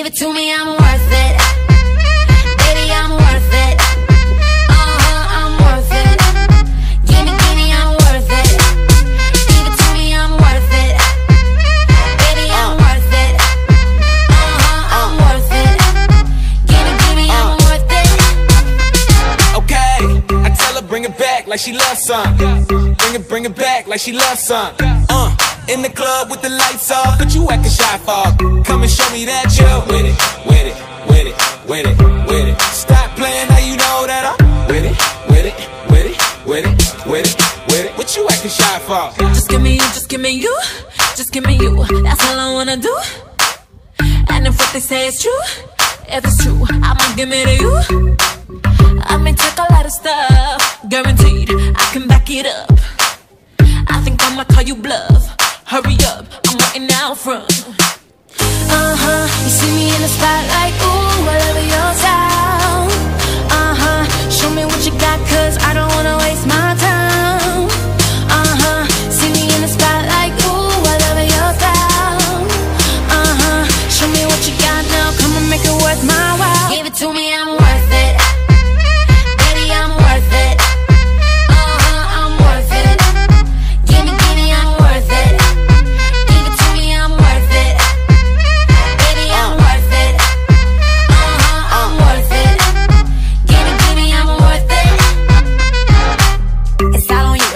it to me, I'm worth it. Baby, I'm worth it. Uh-huh, I'm worth it. Give me, give me, I'm worth it. Give it to me, I'm worth it. Baby, I'm worth it. Uh-huh, I'm worth it. Give me, give me, I'm worth it. Okay, I tell her bring it back like she loves some. Bring it, bring it back like she loves some. Uh, in the club with the lights off, but you acting shy for. Come and show me that you with it, with it, with it, with it, with it. Stop playing, now you know that I'm with it, with it, with it, with it, with it, with it. What you acting shy for? Just give me you, just give me you, just give me you. That's all I wanna do. And if what they say is true, if it's true, I'ma give it to you. I may take a lot of stuff, guaranteed I can back it up. I think I'ma call you bluff. Hurry up, I'm waiting out front. Uh huh. You see me in the spotlight,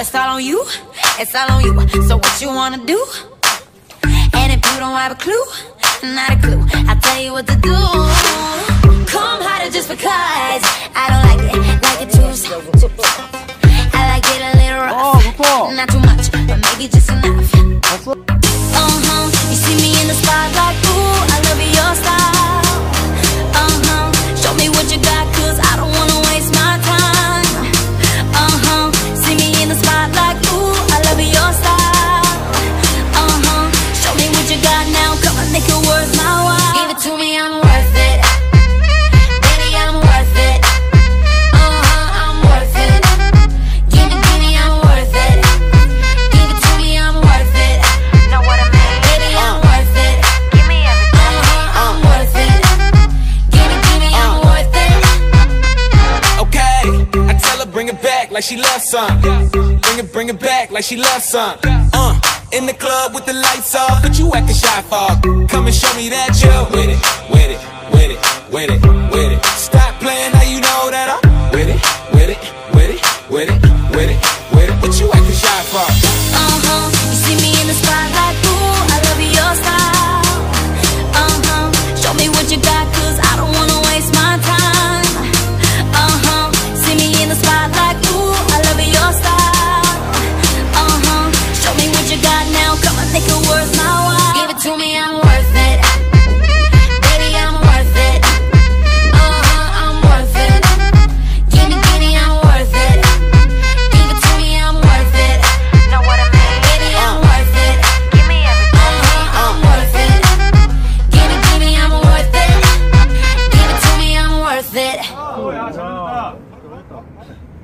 It's all on you, it's all on you, it's all on you. So what you wanna do? And if you don't have a clue, not a clue, I'll tell you what to do. Come harder just because I don't like it, like it too soft. I like it a little rough, not too much, but maybe just enough. Uh-huh, you see me in the spotlight, ooh, I love your style. Like she loves some. Bring it, bring it back like she loves some. Uh, in the club with the lights off, but you acting shy for. Come and show me that you with it, with it, with it, with it, with it. Stop playing, now you know that I'm with it, with it, with it, with it, with it. Oh,